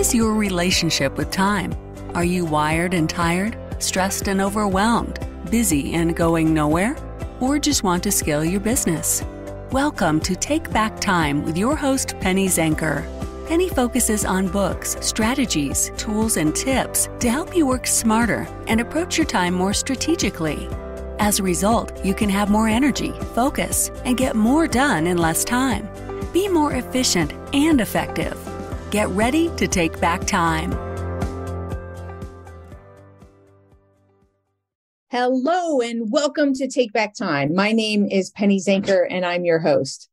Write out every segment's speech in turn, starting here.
is your relationship with time? Are you wired and tired, stressed and overwhelmed, busy and going nowhere? Or just want to scale your business? Welcome to Take Back Time with your host, Penny Zenker. Penny focuses on books, strategies, tools, and tips to help you work smarter and approach your time more strategically. As a result, you can have more energy, focus, and get more done in less time. Be more efficient and effective. Get ready to take back time. Hello, and welcome to Take Back Time. My name is Penny Zenker, and I'm your host.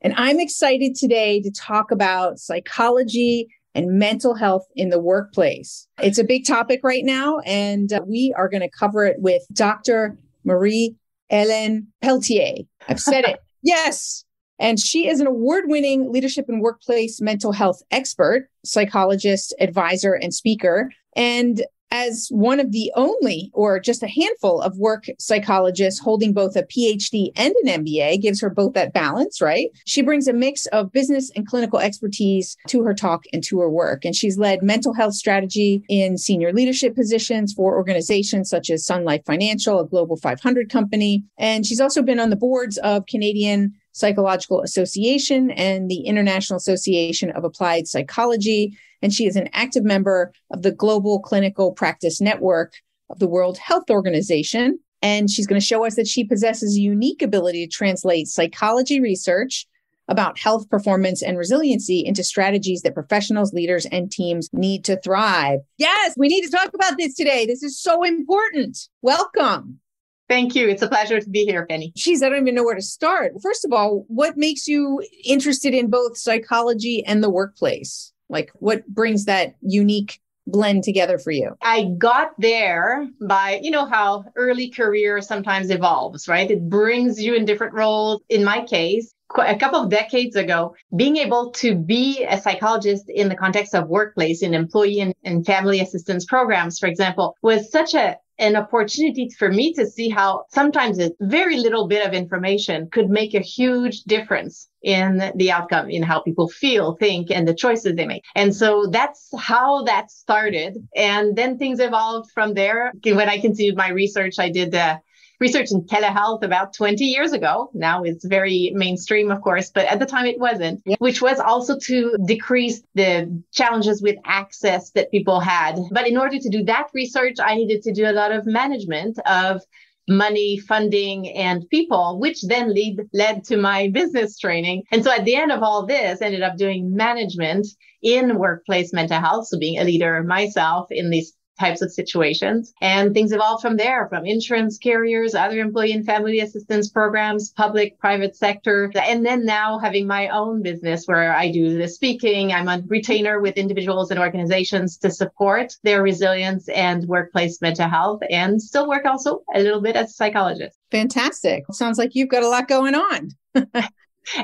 And I'm excited today to talk about psychology and mental health in the workplace. It's a big topic right now, and uh, we are going to cover it with Dr. Marie Hélène Pelletier. I've said it. yes. And she is an award winning leadership and workplace mental health expert, psychologist, advisor, and speaker. And as one of the only or just a handful of work psychologists holding both a PhD and an MBA gives her both that balance, right? She brings a mix of business and clinical expertise to her talk and to her work. And she's led mental health strategy in senior leadership positions for organizations such as Sun Life Financial, a global 500 company. And she's also been on the boards of Canadian Psychological Association and the International Association of Applied Psychology. And she is an active member of the Global Clinical Practice Network of the World Health Organization. And she's going to show us that she possesses a unique ability to translate psychology research about health performance and resiliency into strategies that professionals, leaders, and teams need to thrive. Yes, we need to talk about this today. This is so important. Welcome. Thank you. It's a pleasure to be here, Penny. Geez, I don't even know where to start. First of all, what makes you interested in both psychology and the workplace? Like, what brings that unique blend together for you? I got there by, you know, how early career sometimes evolves, right? It brings you in different roles. In my case, a couple of decades ago, being able to be a psychologist in the context of workplace in employee and, and family assistance programs, for example, was such a an opportunity for me to see how sometimes a very little bit of information could make a huge difference in the outcome, in how people feel, think, and the choices they make. And so that's how that started. And then things evolved from there. When I continued my research, I did uh, research in telehealth about 20 years ago. Now it's very mainstream, of course, but at the time it wasn't, which was also to decrease the challenges with access that people had. But in order to do that research, I needed to do a lot of management of money, funding, and people, which then lead, led to my business training. And so at the end of all this, ended up doing management in workplace mental health. So being a leader myself in these types of situations. And things evolved from there from insurance carriers, other employee and family assistance programs, public, private sector. And then now having my own business where I do the speaking. I'm a retainer with individuals and organizations to support their resilience and workplace mental health and still work also a little bit as a psychologist. Fantastic. Sounds like you've got a lot going on.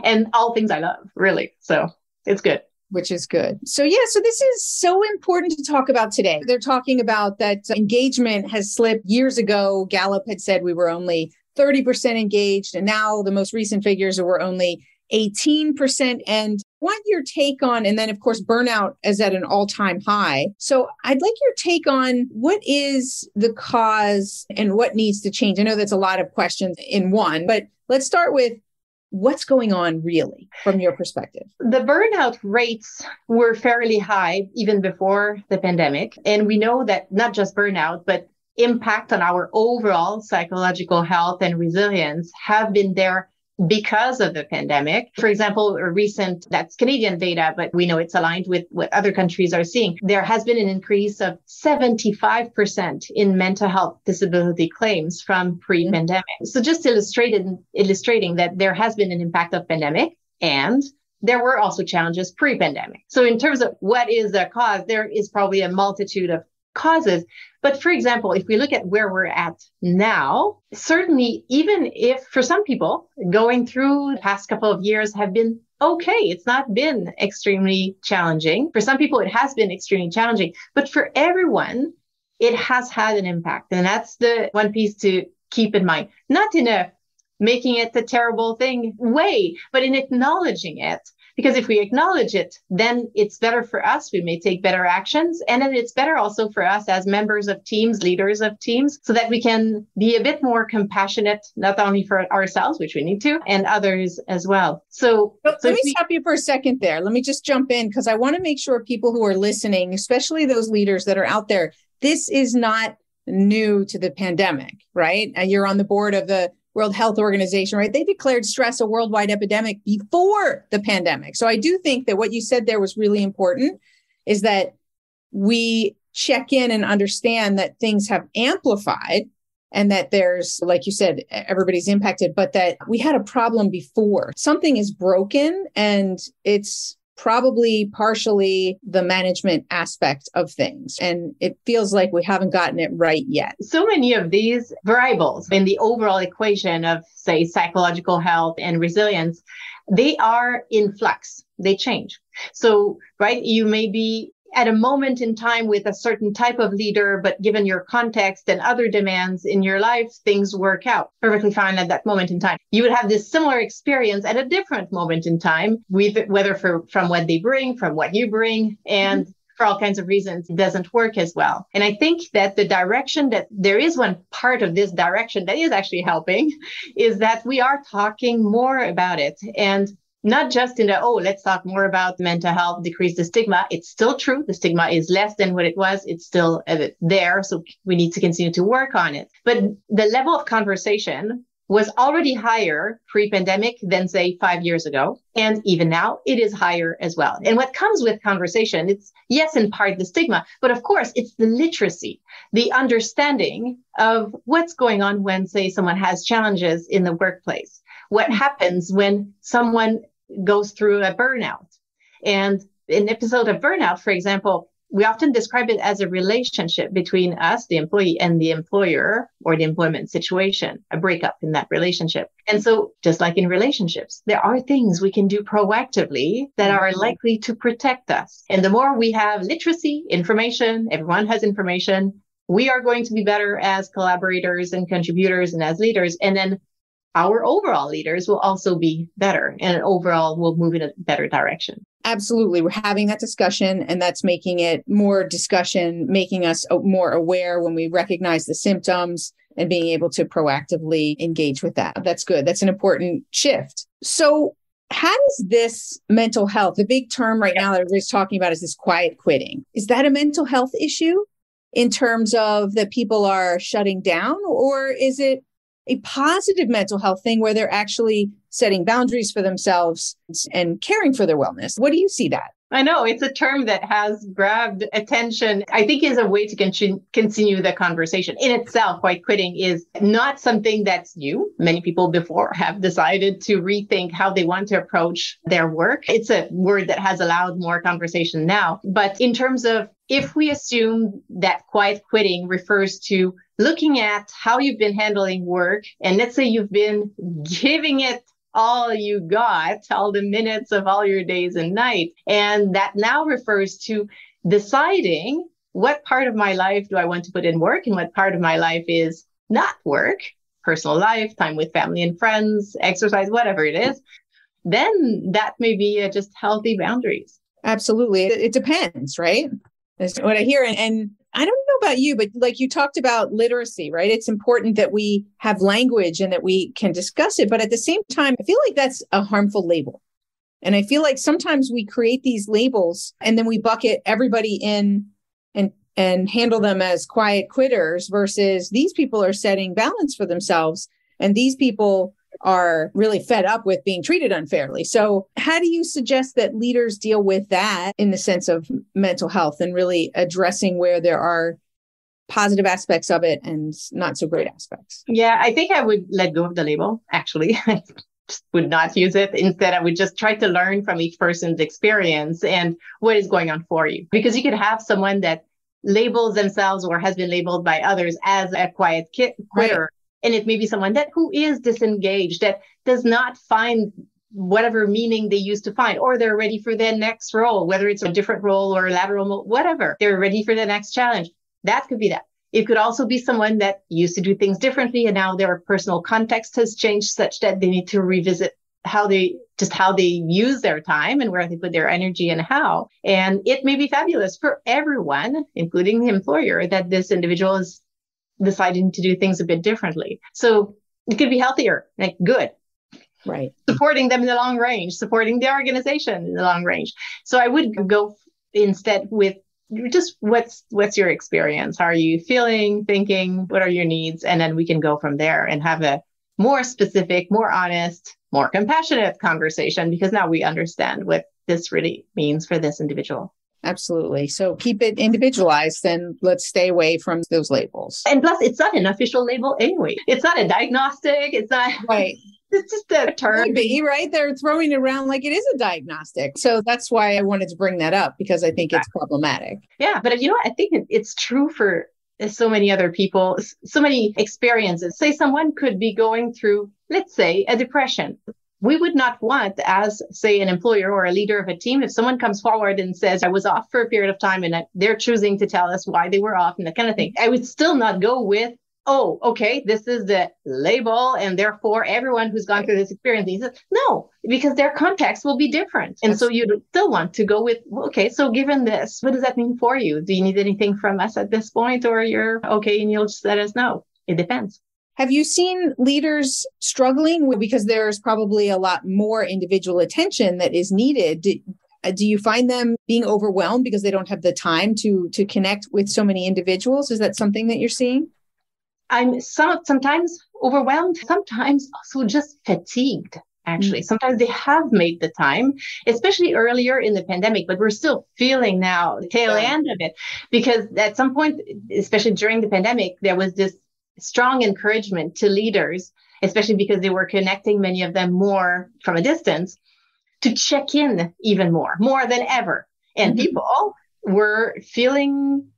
and all things I love, really. So it's good which is good. So, yeah, so this is so important to talk about today. They're talking about that uh, engagement has slipped years ago. Gallup had said we were only 30% engaged, and now the most recent figures are we're only 18%. And want your take on, and then of course, burnout is at an all time high. So I'd like your take on what is the cause and what needs to change. I know that's a lot of questions in one, but let's start with what's going on really from your perspective? The burnout rates were fairly high even before the pandemic. And we know that not just burnout, but impact on our overall psychological health and resilience have been there because of the pandemic. For example, a recent, that's Canadian data, but we know it's aligned with what other countries are seeing. There has been an increase of 75% in mental health disability claims from pre-pandemic. So just illustrated, illustrating that there has been an impact of pandemic and there were also challenges pre-pandemic. So in terms of what is the cause, there is probably a multitude of causes. But for example, if we look at where we're at now, certainly, even if for some people going through the past couple of years have been okay, it's not been extremely challenging. For some people, it has been extremely challenging, but for everyone, it has had an impact. And that's the one piece to keep in mind, not in a making it a terrible thing way, but in acknowledging it Because if we acknowledge it, then it's better for us. We may take better actions. And then it's better also for us as members of teams, leaders of teams, so that we can be a bit more compassionate, not only for ourselves, which we need to, and others as well. So, so let me we... stop you for a second there. Let me just jump in because I want to make sure people who are listening, especially those leaders that are out there, this is not new to the pandemic, right? And you're on the board of the World Health Organization, right? They declared stress a worldwide epidemic before the pandemic. So I do think that what you said there was really important is that we check in and understand that things have amplified and that there's, like you said, everybody's impacted, but that we had a problem before. Something is broken and it's probably partially the management aspect of things. And it feels like we haven't gotten it right yet. So many of these variables in the overall equation of, say, psychological health and resilience, they are in flux. They change. So, right, you may be at a moment in time with a certain type of leader, but given your context and other demands in your life, things work out perfectly fine at that moment in time. You would have this similar experience at a different moment in time, with, whether for, from what they bring, from what you bring, and mm-hmm. for all kinds of reasons, it doesn't work as well. And I think that the direction that there is one part of this direction that is actually helping is that we are talking more about it. And not just in the, oh, let's talk more about mental health, decrease the stigma. It's still true. The stigma is less than what it was. It's still uh, there. So we need to continue to work on it. But the level of conversation was already higher pre-pandemic than say five years ago. And even now it is higher as well. And what comes with conversation, it's yes, in part the stigma, but of course it's the literacy, the understanding of what's going on when say someone has challenges in the workplace. What happens when someone goes through a burnout. And in episode of burnout, for example, we often describe it as a relationship between us, the employee, and the employer or the employment situation, a breakup in that relationship. And so, just like in relationships, there are things we can do proactively that are mm-hmm. likely to protect us. And the more we have literacy, information, everyone has information, we are going to be better as collaborators and contributors and as leaders. And then our overall leaders will also be better and overall will move in a better direction. Absolutely. We're having that discussion and that's making it more discussion, making us uh, more aware when we recognize the symptoms and being able to proactively engage with that. That's good. That's an important shift. So, how does this mental health, the big term right now that everybody's talking about is this quiet quitting? Is that a mental health issue in terms of that people are shutting down, or is it a positive mental health thing where they're actually setting boundaries for themselves and caring for their wellness. What do you see that? I know it's a term that has grabbed attention. I think is a way to con- continue the conversation in itself. Quiet quitting is not something that's new. Many people before have decided to rethink how they want to approach their work. It's a word that has allowed more conversation now. But in terms of if we assume that quiet quitting refers to looking at how you've been handling work, and let's say you've been giving it all you got, all the minutes of all your days and nights. And that now refers to deciding what part of my life do I want to put in work and what part of my life is not work, personal life, time with family and friends, exercise, whatever it is. Then that may be uh, just healthy boundaries. Absolutely. It, it depends, right? That's what I hear. And, and I don't know about you, but like you talked about literacy, right? It's important that we have language and that we can discuss it. But at the same time, I feel like that's a harmful label. And I feel like sometimes we create these labels and then we bucket everybody in and and handle them as quiet quitters versus these people are setting balance for themselves and these people are really fed up with being treated unfairly. So, how do you suggest that leaders deal with that in the sense of mental health and really addressing where there are positive aspects of it and not so great aspects? Yeah, I think I would let go of the label, actually. would not use it. Instead, I would just try to learn from each person's experience and what is going on for you. Because you could have someone that labels themselves or has been labeled by others as a quiet quitter. Right and it may be someone that who is disengaged that does not find whatever meaning they used to find or they're ready for their next role whether it's a different role or a lateral role whatever. They're ready for the next challenge. That could be that. It could also be someone that used to do things differently and now their personal context has changed such that they need to revisit how they just how they use their time and where they put their energy and how. And it may be fabulous for everyone, including the employer, that this individual is deciding to do things a bit differently. So it could be healthier, like good. Right. Supporting them in the long range, supporting the organization in the long range. So I would go instead with just what's what's your experience? How are you feeling, thinking? What are your needs? And then we can go from there and have a more specific, more honest, more compassionate conversation because now we understand what this really means for this individual. Absolutely. So keep it individualized and let's stay away from those labels. And plus, it's not an official label anyway. It's not a diagnostic. It's not. Right. It's just a term. be, right? They're throwing it around like it is a diagnostic. So that's why I wanted to bring that up because I think it's problematic. Yeah. But you know what? I think it's true for so many other people, so many experiences. Say someone could be going through, let's say, a depression. We would not want, as say, an employer or a leader of a team, if someone comes forward and says, I was off for a period of time and uh, they're choosing to tell us why they were off and that kind of thing. I would still not go with oh, okay, this is the label, and therefore everyone who's gone through this experience it. No, because their context will be different. And so you'd still want to go with, okay, so given this, what does that mean for you? Do you need anything from us at this point, or you're okay and you'll just let us know? It depends. Have you seen leaders struggling with, because there's probably a lot more individual attention that is needed? Do, uh, do you find them being overwhelmed because they don't have the time to to connect with so many individuals? Is that something that you're seeing? I'm some, sometimes overwhelmed, sometimes also just fatigued. Actually, mm-hmm. sometimes they have made the time, especially earlier in the pandemic, but we're still feeling now the tail end of it because at some point, especially during the pandemic, there was this strong encouragement to leaders, especially because they were connecting many of them more from a distance to check in even more, more than ever. And mm-hmm. people were feeling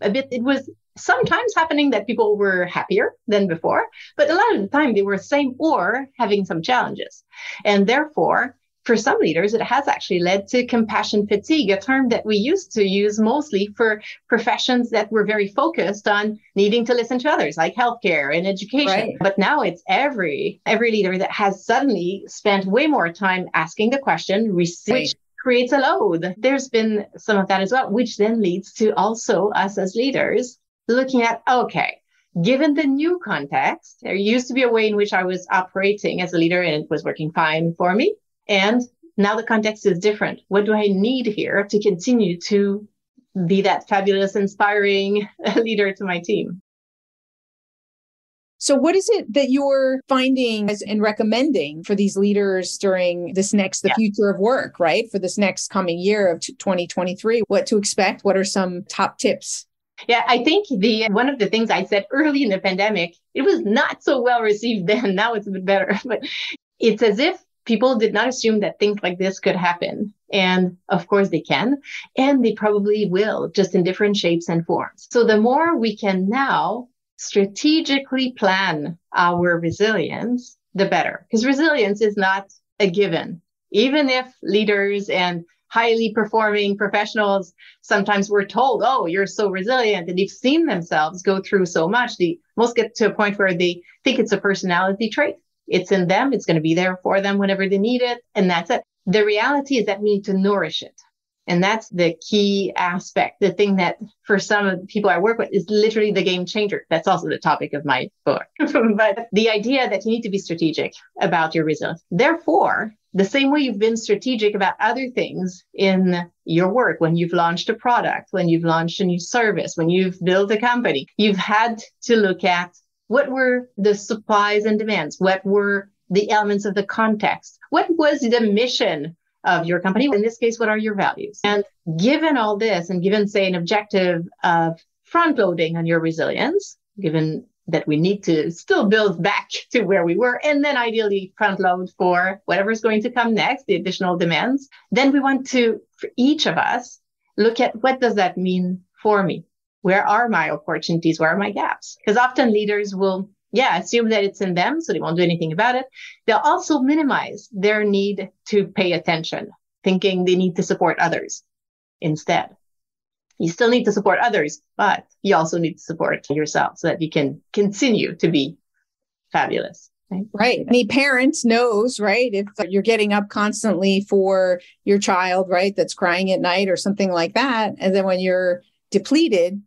a bit, it was sometimes happening that people were happier than before, but a lot of the time they were the same or having some challenges. And therefore, for some leaders, it has actually led to compassion fatigue, a term that we used to use mostly for professions that were very focused on needing to listen to others, like healthcare and education. Right. But now it's every every leader that has suddenly spent way more time asking the question, which creates a load. There's been some of that as well, which then leads to also us as leaders looking at, okay, given the new context, there used to be a way in which I was operating as a leader and it was working fine for me. And now the context is different. What do I need here to continue to be that fabulous, inspiring leader to my team? So, what is it that you're finding and recommending for these leaders during this next, the yeah. future of work, right? For this next coming year of 2023? What to expect? What are some top tips? Yeah, I think the one of the things I said early in the pandemic, it was not so well received then. Now it's a bit better, but it's as if people did not assume that things like this could happen. And of course they can, and they probably will, just in different shapes and forms. So the more we can now strategically plan our resilience, the better. Because resilience is not a given. Even if leaders and highly performing professionals sometimes we're told oh you're so resilient and they've seen themselves go through so much they most get to a point where they think it's a personality trait it's in them it's going to be there for them whenever they need it and that's it the reality is that we need to nourish it and that's the key aspect. The thing that for some of the people I work with is literally the game changer. That's also the topic of my book. but the idea that you need to be strategic about your resilience. Therefore, the same way you've been strategic about other things in your work, when you've launched a product, when you've launched a new service, when you've built a company, you've had to look at what were the supplies and demands? What were the elements of the context? What was the mission of your company? In this case, what are your values? And given all this, and given, say, an objective of front loading on your resilience, given that we need to still build back to where we were and then ideally front load for whatever's going to come next the additional demands then we want to for each of us look at what does that mean for me where are my opportunities where are my gaps because often leaders will yeah assume that it's in them so they won't do anything about it they'll also minimize their need to pay attention thinking they need to support others instead you still need to support others, but you also need to support yourself so that you can continue to be fabulous Right. Any parent knows, right? If you're getting up constantly for your child, right, that's crying at night or something like that. And then when you're depleted,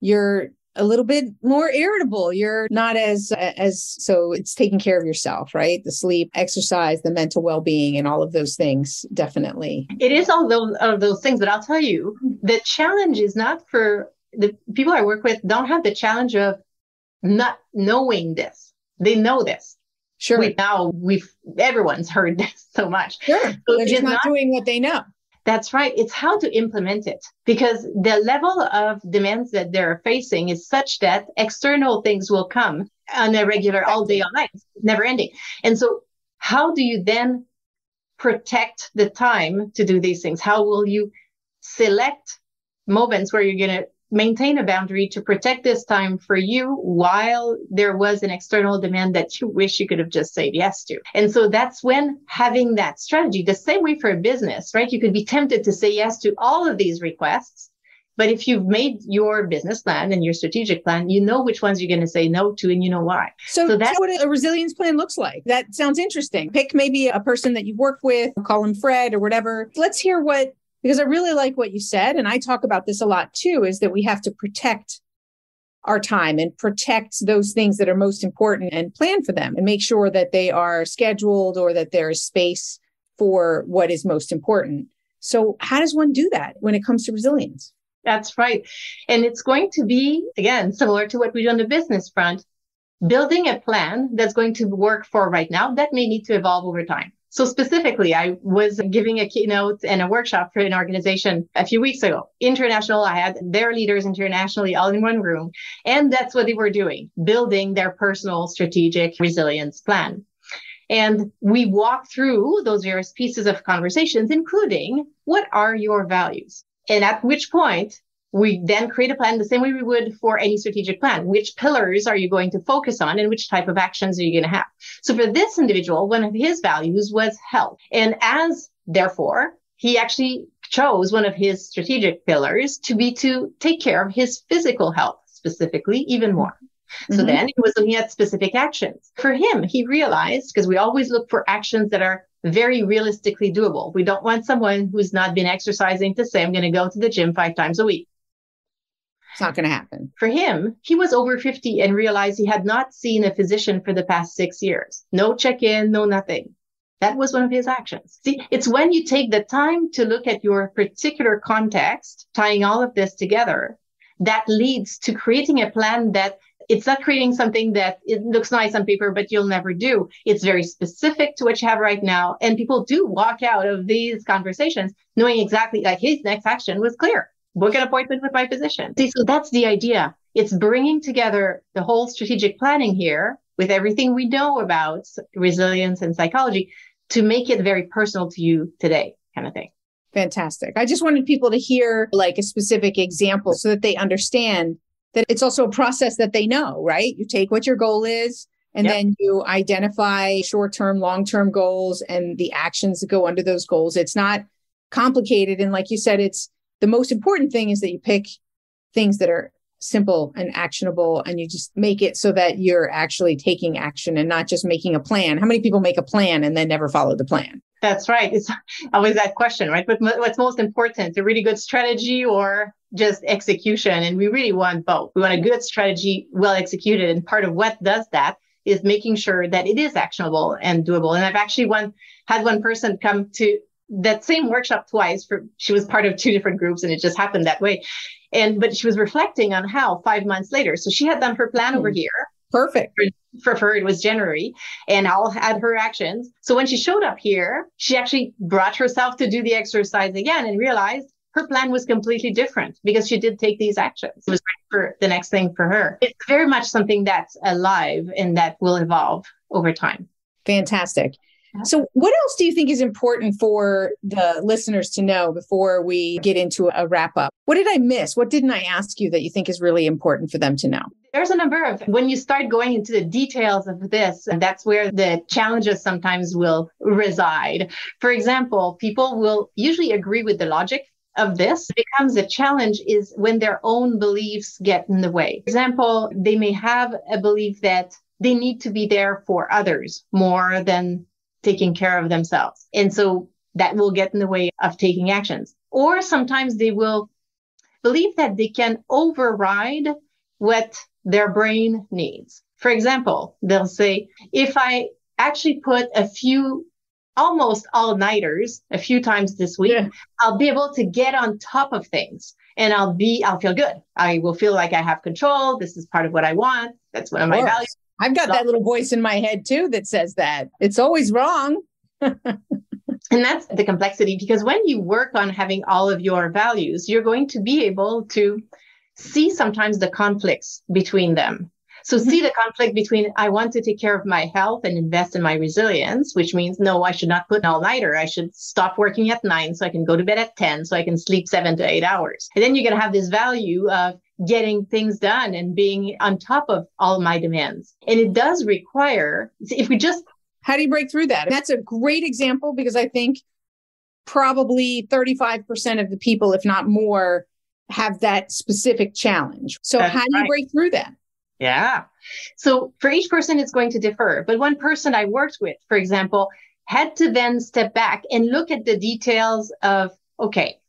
you're a little bit more irritable. You're not as as so it's taking care of yourself, right? The sleep, exercise, the mental well-being and all of those things definitely. It is all those of those things, but I'll tell you, the challenge is not for the people I work with don't have the challenge of not knowing this. They know this. Sure. We now we've everyone's heard this so much. Sure. So They're just not, not doing what they know. That's right. It's how to implement it because the level of demands that they're facing is such that external things will come on a regular all day, all night, never ending. And so, how do you then protect the time to do these things? How will you select moments where you're going to maintain a boundary to protect this time for you while there was an external demand that you wish you could have just said yes to. And so that's when having that strategy, the same way for a business, right? You could be tempted to say yes to all of these requests. But if you've made your business plan and your strategic plan, you know which ones you're going to say no to and you know why. So, so that's what a resilience plan looks like. That sounds interesting. Pick maybe a person that you've worked with, call him Fred or whatever. Let's hear what because I really like what you said. And I talk about this a lot too, is that we have to protect our time and protect those things that are most important and plan for them and make sure that they are scheduled or that there is space for what is most important. So, how does one do that when it comes to resilience? That's right. And it's going to be, again, similar to what we do on the business front, building a plan that's going to work for right now that may need to evolve over time. So specifically, I was giving a keynote and a workshop for an organization a few weeks ago. International, I had their leaders internationally all in one room. And that's what they were doing, building their personal strategic resilience plan. And we walked through those various pieces of conversations, including what are your values? And at which point we then create a plan the same way we would for any strategic plan. Which pillars are you going to focus on and which type of actions are you going to have? So for this individual, one of his values was health. And as therefore, he actually chose one of his strategic pillars to be to take care of his physical health specifically even more. So mm-hmm. then he was looking at specific actions. For him, he realized because we always look for actions that are very realistically doable. We don't want someone who's not been exercising to say, I'm going to go to the gym five times a week. It's not going to happen. For him, he was over 50 and realized he had not seen a physician for the past six years. No check in, no nothing. That was one of his actions. See, it's when you take the time to look at your particular context, tying all of this together, that leads to creating a plan that it's not creating something that it looks nice on paper, but you'll never do. It's very specific to what you have right now. And people do walk out of these conversations knowing exactly like his next action was clear book an appointment with my physician. See, so that's the idea. It's bringing together the whole strategic planning here with everything we know about resilience and psychology to make it very personal to you today, kind of thing. Fantastic. I just wanted people to hear like a specific example so that they understand that it's also a process that they know, right? You take what your goal is and yep. then you identify short term, long term goals and the actions that go under those goals. It's not complicated. And like you said, it's the most important thing is that you pick things that are simple and actionable and you just make it so that you're actually taking action and not just making a plan. How many people make a plan and then never follow the plan? That's right. It's always that question, right? But what's most important, a really good strategy or just execution? And we really want both. We want a good strategy, well executed. And part of what does that is making sure that it is actionable and doable. And I've actually one had one person come to that same workshop twice for she was part of two different groups and it just happened that way and but she was reflecting on how five months later so she had done her plan over hmm. here perfect for, for her it was january and all had her actions so when she showed up here she actually brought herself to do the exercise again and realized her plan was completely different because she did take these actions. It was for the next thing for her. It's very much something that's alive and that will evolve over time. Fantastic. So, what else do you think is important for the listeners to know before we get into a wrap up? What did I miss? What didn't I ask you that you think is really important for them to know? There's a number of, when you start going into the details of this, and that's where the challenges sometimes will reside. For example, people will usually agree with the logic of this becomes a challenge is when their own beliefs get in the way. For example, they may have a belief that they need to be there for others more than taking care of themselves. And so that will get in the way of taking actions. Or sometimes they will believe that they can override what their brain needs. For example, they'll say, if I actually put a few almost all nighters a few times this week, yeah. I'll be able to get on top of things and I'll be, I'll feel good. I will feel like I have control. This is part of what I want. That's one of, of my values. I've got that little voice in my head too that says that it's always wrong. And that's the complexity because when you work on having all of your values, you're going to be able to see sometimes the conflicts between them. So see mm-hmm. the conflict between I want to take care of my health and invest in my resilience, which means no, I should not put an all nighter. I should stop working at nine so I can go to bed at 10 so I can sleep seven to eight hours. And then you're going to have this value of getting things done and being on top of all my demands. And it does require, if we just how do you break through that? That's a great example because I think probably 35% of the people, if not more, have that specific challenge. So, That's how do you right. break through that? Yeah. So, for each person, it's going to differ. But one person I worked with, for example, had to then step back and look at the details of okay,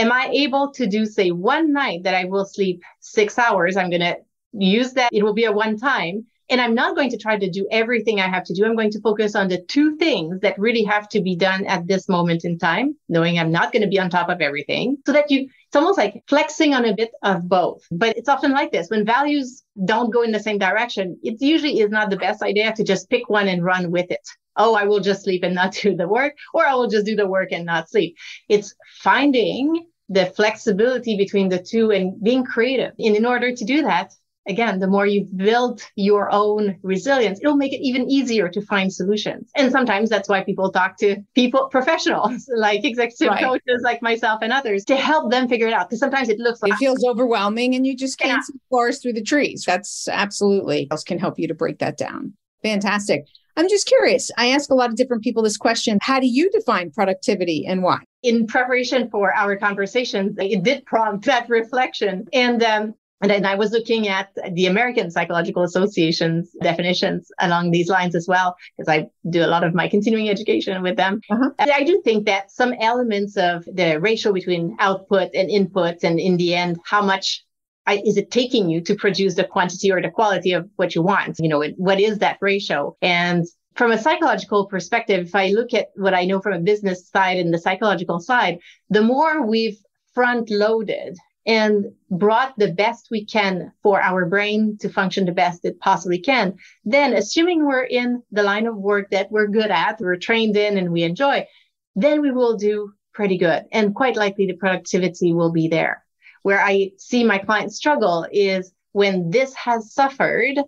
am I able to do, say, one night that I will sleep six hours? I'm going to use that. It will be a one time. And I'm not going to try to do everything I have to do. I'm going to focus on the two things that really have to be done at this moment in time, knowing I'm not going to be on top of everything so that you, it's almost like flexing on a bit of both. But it's often like this when values don't go in the same direction, it usually is not the best idea to just pick one and run with it. Oh, I will just sleep and not do the work, or I will just do the work and not sleep. It's finding the flexibility between the two and being creative. And in order to do that, again, the more you've built your own resilience, it'll make it even easier to find solutions. And sometimes that's why people talk to people, professionals like executive right. coaches like myself and others to help them figure it out. Because sometimes it looks like it feels overwhelming and you just can't yeah. see forest through the trees. That's absolutely else can help you to break that down. Fantastic. I'm just curious. I ask a lot of different people this question. How do you define productivity and why? In preparation for our conversations, it did prompt that reflection. And um, and then I was looking at the American Psychological Association's definitions along these lines as well, because I do a lot of my continuing education with them. Uh-huh. And I do think that some elements of the ratio between output and input, and in the end, how much is it taking you to produce the quantity or the quality of what you want? You know, what is that ratio? And from a psychological perspective, if I look at what I know from a business side and the psychological side, the more we've front loaded and brought the best we can for our brain to function the best it possibly can, then assuming we're in the line of work that we're good at, we're trained in and we enjoy, then we will do pretty good. And quite likely the productivity will be there. Where I see my clients struggle is when this has suffered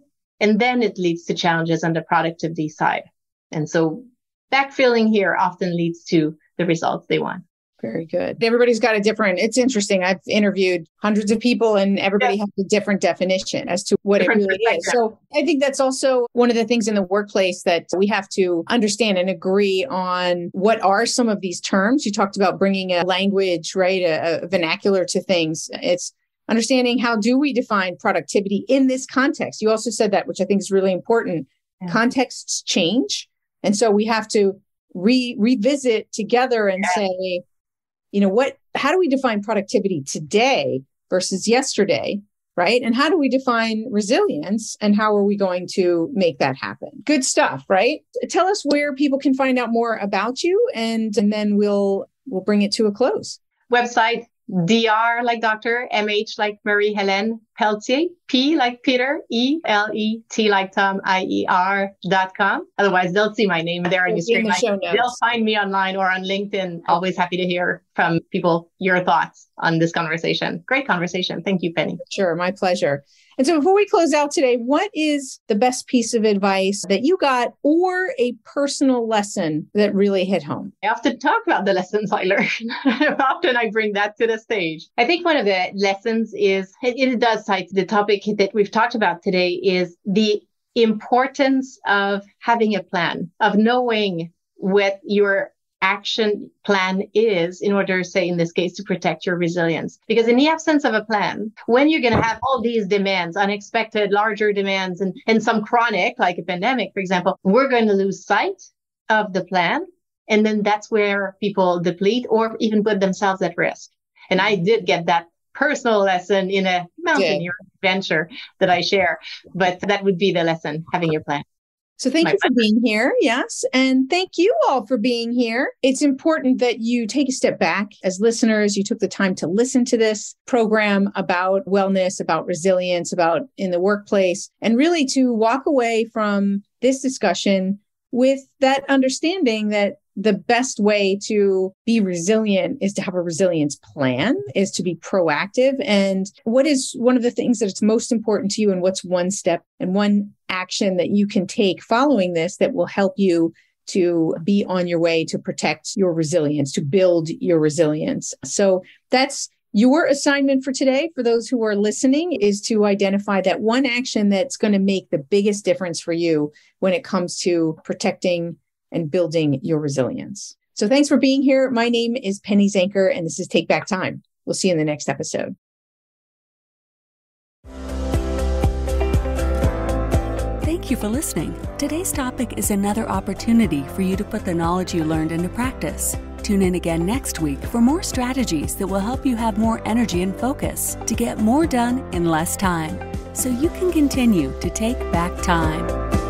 and then it leads to challenges on the productivity side. And so backfilling here often leads to the results they want. Very good. Everybody's got a different, it's interesting. I've interviewed hundreds of people and everybody yeah. has a different definition as to what different it really is. So I think that's also one of the things in the workplace that we have to understand and agree on what are some of these terms. You talked about bringing a language, right? A, a vernacular to things. It's understanding how do we define productivity in this context. You also said that, which I think is really important. Yeah. Contexts change. And so we have to re revisit together and yeah. say, you know, what, how do we define productivity today versus yesterday? Right. And how do we define resilience and how are we going to make that happen? Good stuff, right? Tell us where people can find out more about you and, and then we'll, we'll bring it to a close. Website DR like doctor, MH like Marie Helene Pelletier, P like Peter, E L E T like Tom, I E R dot com. Otherwise, they'll see my name there on your screen. The they'll find me online or on LinkedIn. Always happy to hear from people your thoughts on this conversation. Great conversation. Thank you, Penny. Sure, my pleasure. And so before we close out today, what is the best piece of advice that you got or a personal lesson that really hit home? I often talk about the lessons I learned. often I bring that to the stage. I think one of the lessons is, it, does tie to the topic that we've talked about today, is the importance of having a plan, of knowing what your action plan is in order, say, in this case, to protect your resilience. Because in the absence of a plan, when you're going to have all these demands, unexpected, larger demands, and, and some chronic, like a pandemic, for example, we're going to lose sight of the plan. And then that's where people deplete or even put themselves at risk. And I did get that personal lesson in a mountaineering yeah. adventure that I share, but that would be the lesson having your plan. So thank My you for being here. Yes. And thank you all for being here. It's important that you take a step back as listeners. You took the time to listen to this program about wellness, about resilience, about in the workplace, and really to walk away from this discussion with that understanding that the best way to be resilient is to have a resilience plan, is to be proactive. And what is one of the things that is most important to you? And what's one step and one action that you can take following this that will help you to be on your way to protect your resilience, to build your resilience? So that's your assignment for today, for those who are listening, is to identify that one action that's going to make the biggest difference for you when it comes to protecting and building your resilience. So thanks for being here. My name is Penny Zenker, and this is Take Back Time. We'll see you in the next episode. You for listening. Today's topic is another opportunity for you to put the knowledge you learned into practice. Tune in again next week for more strategies that will help you have more energy and focus to get more done in less time so you can continue to take back time.